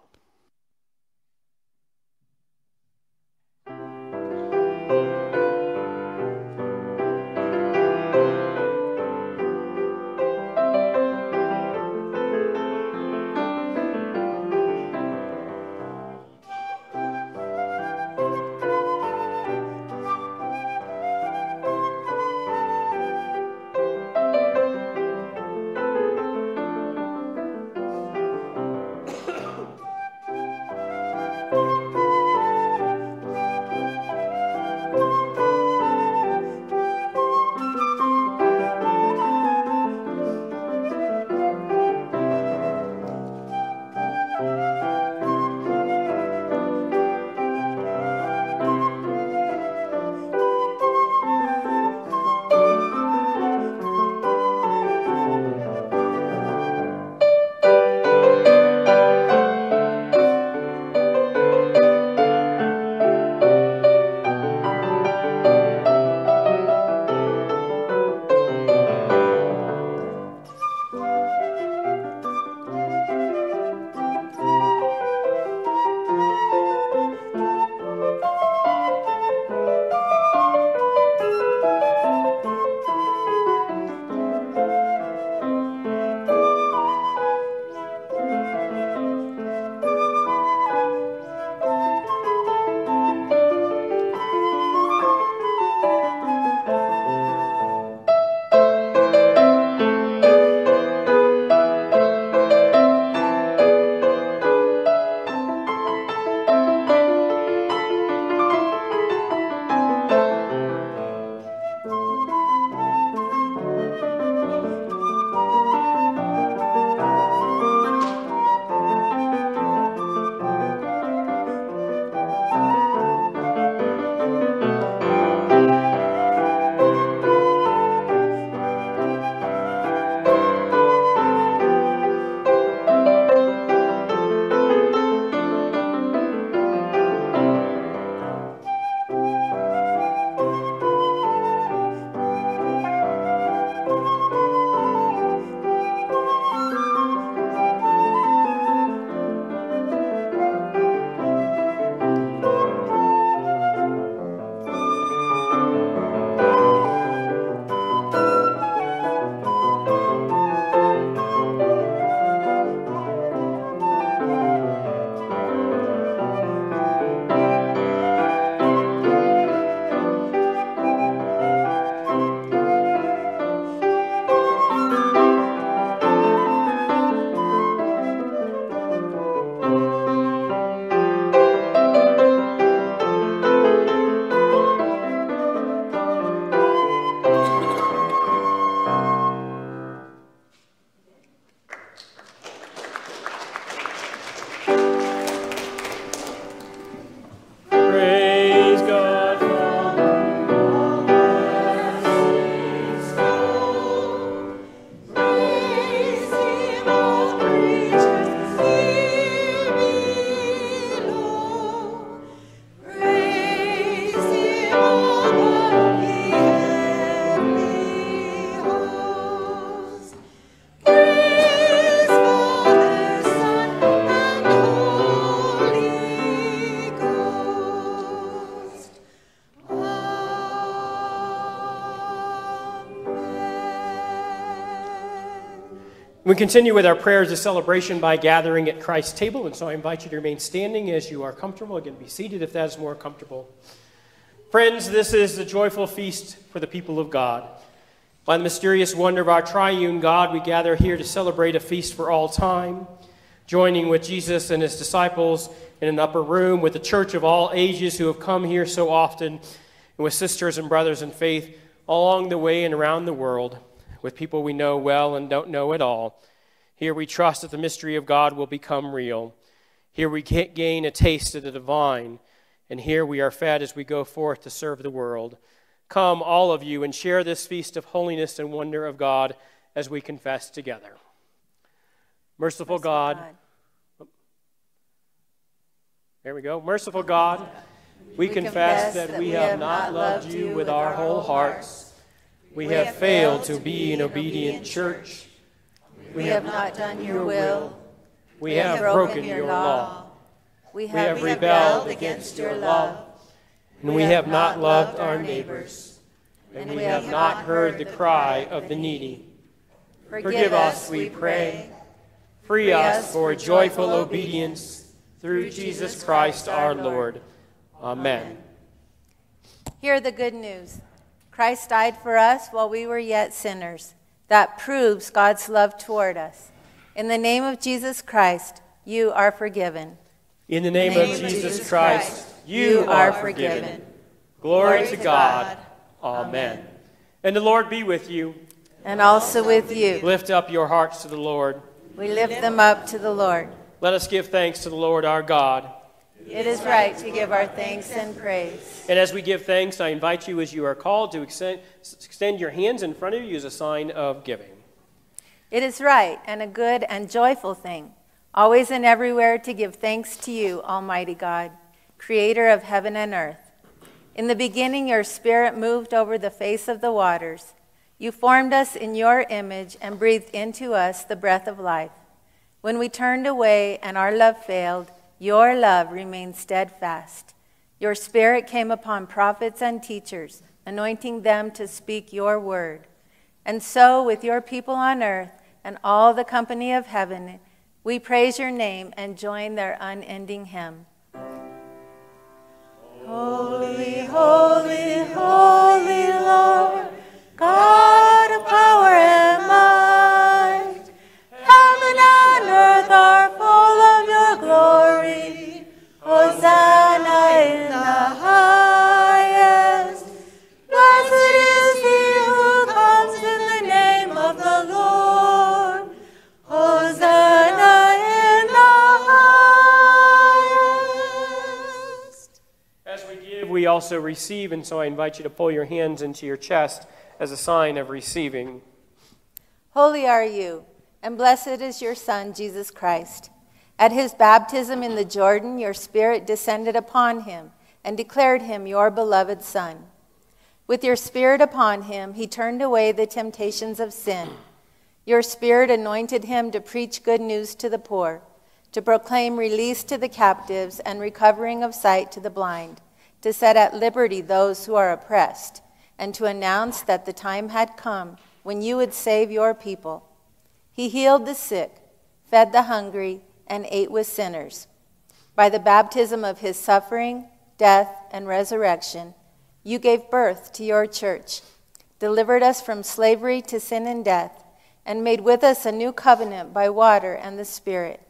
We continue with our prayers of celebration by gathering at Christ's table, and so I invite you to remain standing as you are comfortable. Again, be seated if that is more comfortable. Friends, this is the joyful feast for the people of God. By the mysterious wonder of our triune God, we gather here to celebrate a feast for all time, joining with Jesus and his disciples in an upper room, with the church of all ages who have come here so often, and with sisters and brothers in faith along the way and around the world with people we know well and don't know at all. Here we trust that the mystery of God will become real. Here we gain a taste of the divine. And here we are fed as we go forth to serve the world. Come, all of you, and share this feast of holiness and wonder of God as we confess together. Merciful, Merciful God. God. There we go. Merciful God, we, we confess, confess that we have not loved you with our whole hearts we have failed to be an obedient church. We have not done your will. We have broken your law. We have rebelled against your love. And we have not loved our neighbors. And we have not heard the cry of the needy. Forgive us, we pray. Free us for joyful obedience through Jesus Christ our Lord. Amen. Hear the good news. Christ died for us while we were yet sinners. That proves God's love toward us. In the name of Jesus Christ, you are forgiven. In the name, name of, Jesus, Jesus Christ, Christ, you, are, are forgiven. forgiven. Glory, Glory to God. God. Amen. And the Lord be with you. And also with you. Lift up your hearts to the Lord. We lift them up to the Lord. Let us give thanks to the Lord our God. It is right to give our thanks and praise. And as we give thanks, I invite you, as you are called, to extend, extend your hands in front of you as a sign of giving. It is right and a good and joyful thing, always and everywhere, to give thanks to you, Almighty God, creator of heaven and earth. In the beginning, your spirit moved over the face of the waters. You formed us in your image and breathed into us the breath of life. When we turned away and our love failed, your love remained steadfast. Your spirit came upon prophets and teachers, anointing them to speak your word. And so, with your people on earth and all the company of heaven, we praise your name and join their unending hymn. Holy, holy also receive, and so I invite you to pull your hands into your chest as a sign of receiving. Holy are you, and blessed is your Son, Jesus Christ. At his baptism in the Jordan, your Spirit descended upon him and declared him your beloved Son. With your Spirit upon him, he turned away the temptations of sin. Your Spirit anointed him to preach good news to the poor, to proclaim release to the captives and recovering of sight to the blind, to set at liberty those who are oppressed, and to announce that the time had come when you would save your people. He healed the sick, fed the hungry, and ate with sinners. By the baptism of his suffering, death, and resurrection, you gave birth to your church, delivered us from slavery to sin and death, and made with us a new covenant by water and the Spirit.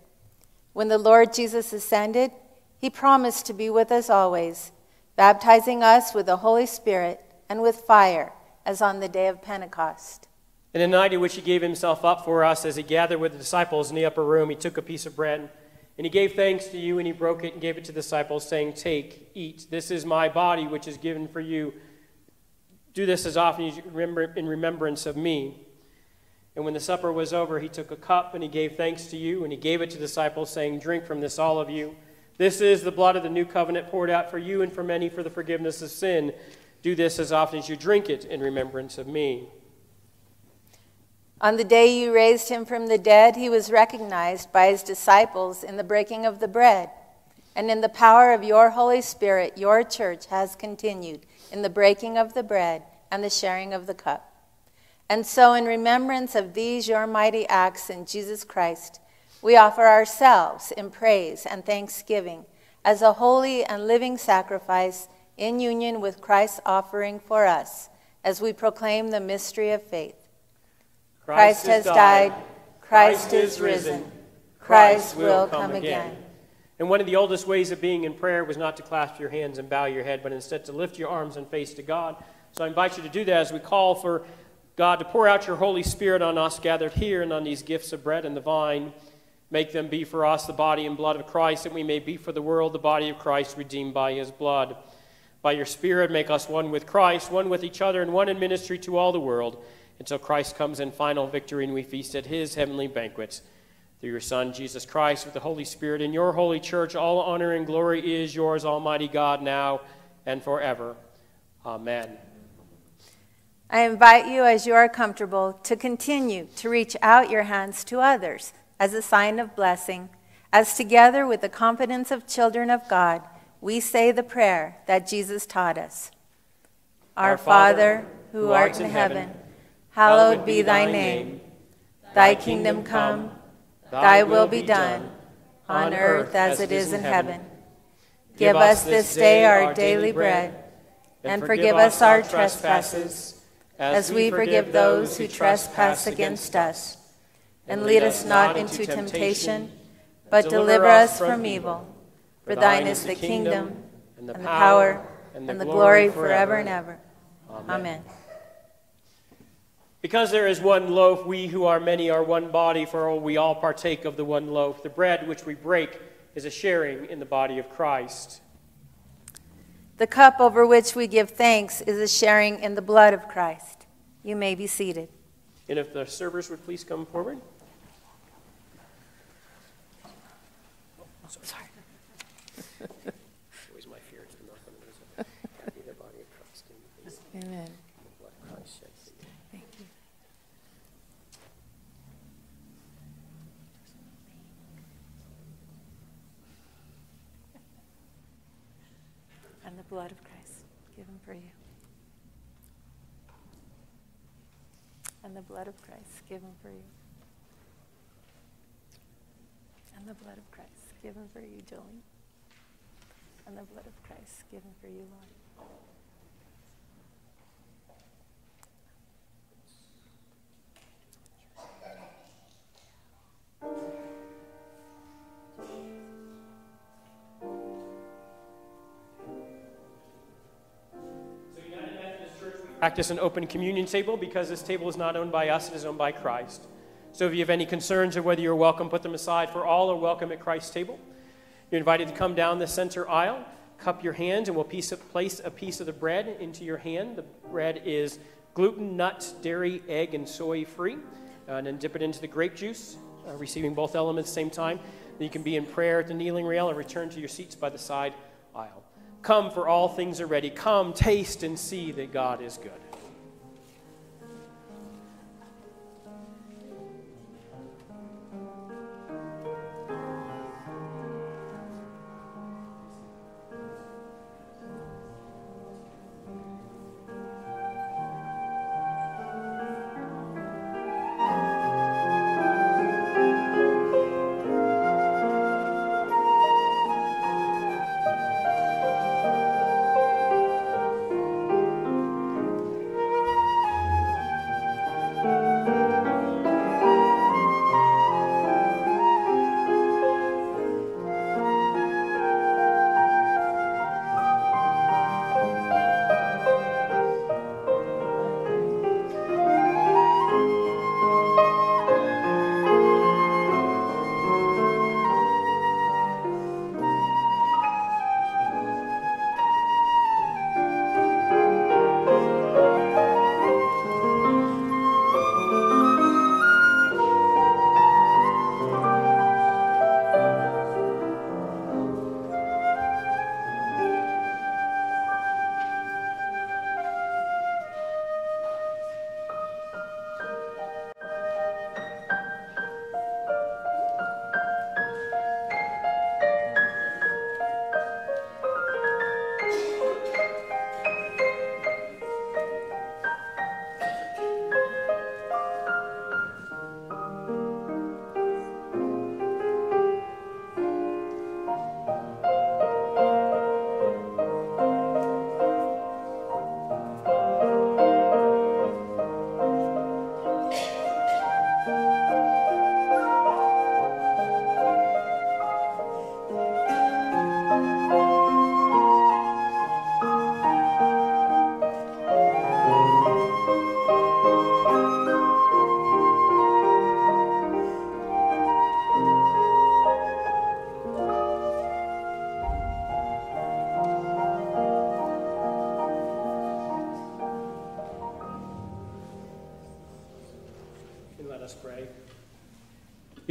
When the Lord Jesus ascended, he promised to be with us always, baptizing us with the Holy Spirit and with fire, as on the day of Pentecost. In the night in which he gave himself up for us, as he gathered with the disciples in the upper room, he took a piece of bread and he gave thanks to you and he broke it and gave it to the disciples, saying, Take, eat. This is my body, which is given for you. Do this as often as you remember in remembrance of me. And when the supper was over, he took a cup and he gave thanks to you and he gave it to the disciples, saying, Drink from this, all of you. This is the blood of the new covenant poured out for you and for many for the forgiveness of sin. Do this as often as you drink it in remembrance of me. On the day you raised him from the dead, he was recognized by his disciples in the breaking of the bread. And in the power of your Holy Spirit, your church has continued in the breaking of the bread and the sharing of the cup. And so, in remembrance of these your mighty acts in Jesus Christ, we offer ourselves in praise and thanksgiving as a holy and living sacrifice in union with Christ's offering for us as we proclaim the mystery of faith. Christ has died, Christ is risen, Christ will come again. And one of the oldest ways of being in prayer was not to clasp your hands and bow your head, but instead to lift your arms and face to God. So I invite you to do that as we call for God to pour out your Holy Spirit on us gathered here and on these gifts of bread and the vine. Make them be for us the body and blood of Christ, that we may be for the world the body of Christ redeemed by his blood. By your Spirit, make us one with Christ, one with each other, and one in ministry to all the world, until Christ comes in final victory and we feast at his heavenly banquets through your Son, Jesus Christ, with the Holy Spirit in your holy church. All honor and glory is yours, Almighty God, now and forever. Amen. I invite you, as you are comfortable, to continue to reach out your hands to others as a sign of blessing, as together with the confidence of children of God, we say the prayer that Jesus taught us. Our Father, who art in heaven, hallowed be thy name. Thy kingdom come Thy will be done, on earth as it is in heaven. Give us this day our daily bread, and forgive us our trespasses, as we forgive those who trespass against us. And lead us not into temptation, but deliver us from evil. For thine is the kingdom, and the power, and the glory forever and ever. Amen. Because there is one loaf, we who are many are one body, for we all partake of the one loaf. The bread which we break is a sharing in the body of Christ. The cup over which we give thanks is a sharing in the blood of Christ. You may be seated. And if the servers would please come forward. Sorry. Always my fear to knock on the the body of Christ. Amen. Thank you. And the blood of Christ given for you. And the blood of Christ given for you. And the blood of Christ given for you, Jolene. And the blood of Christ given for you, Lord. practice an open communion table because this table is not owned by us, it is owned by Christ. So if you have any concerns of whether you're welcome, put them aside. For all are welcome at Christ's table. You're invited to come down the center aisle, cup your hands, and we'll piece place a piece of the bread into your hand. The bread is gluten, nut, dairy, egg, and soy free. Uh, and then dip it into the grape juice, uh, receiving both elements at the same time. Then you can be in prayer at the kneeling rail and return to your seats by the side aisle. Come, for all things are ready. Come, taste and see that God is good.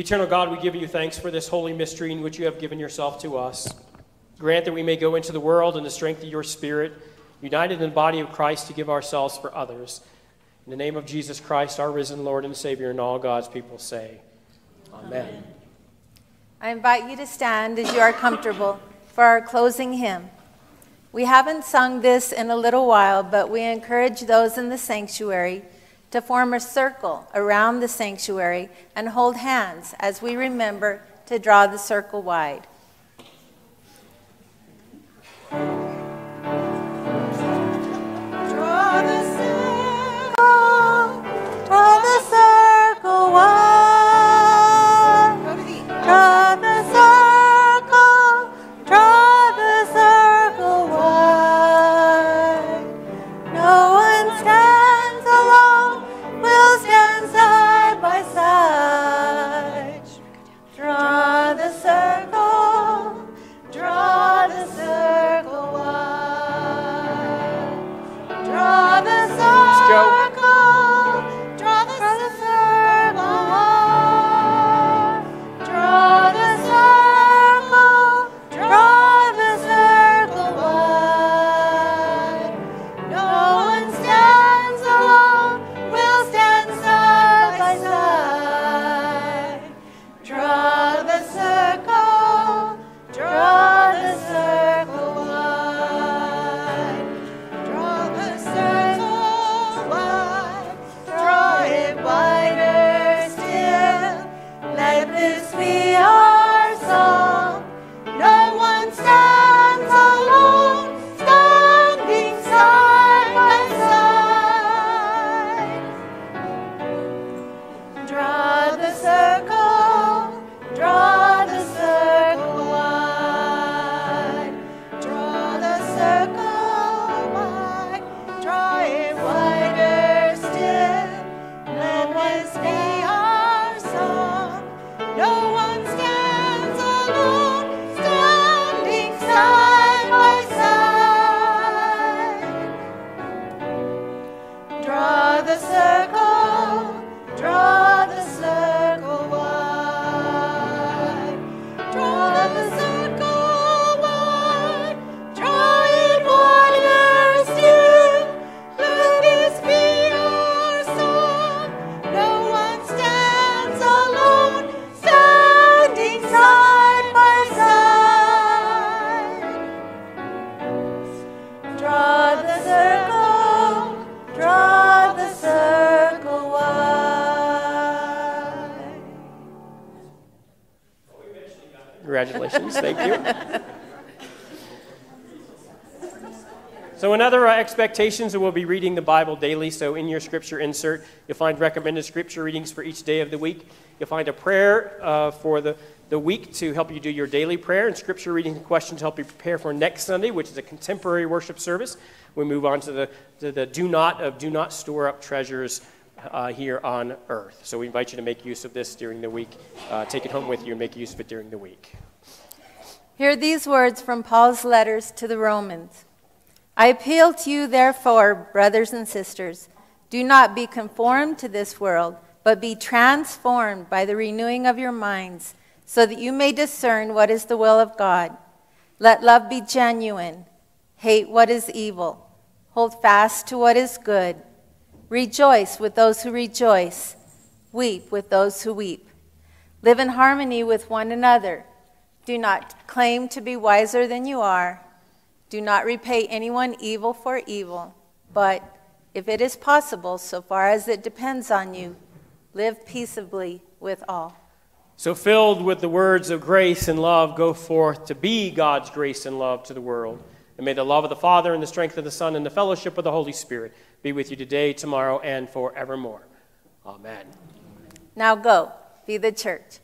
Eternal God, we give you thanks for this holy mystery in which you have given yourself to us. Grant that we may go into the world in the strength of your Spirit, united in the body of Christ to give ourselves for others. In the name of Jesus Christ, our risen Lord and Savior, and all God's people say, Amen. I invite you to stand as you are comfortable for our closing hymn. We haven't sung this in a little while, but we encourage those in the sanctuary to form a circle around the sanctuary and hold hands as we remember to draw the circle wide. Congratulations. Thank you. So, in other uh, expectations, we'll be reading the Bible daily. So, in your scripture insert, you'll find recommended scripture readings for each day of the week. You'll find a prayer uh, for the, the week to help you do your daily prayer, and scripture reading questions to help you prepare for next Sunday, which is a contemporary worship service. We move on to the, to the do not of do not store up treasures uh, here on earth. So, we invite you to make use of this during the week. Uh, take it home with you and make use of it during the week. Hear these words from Paul's letters to the Romans. I appeal to you, therefore, brothers and sisters, do not be conformed to this world, but be transformed by the renewing of your minds, so that you may discern what is the will of God. Let love be genuine. Hate what is evil. Hold fast to what is good. Rejoice with those who rejoice. Weep with those who weep. Live in harmony with one another. Do not claim to be wiser than you are. Do not repay anyone evil for evil, but if it is possible, so far as it depends on you, live peaceably with all. So, filled with the words of grace and love, go forth to be God's grace and love to the world. And may the love of the Father and the strength of the Son and the fellowship of the Holy Spirit be with you today, tomorrow, and forevermore. Amen. Now go, be the church.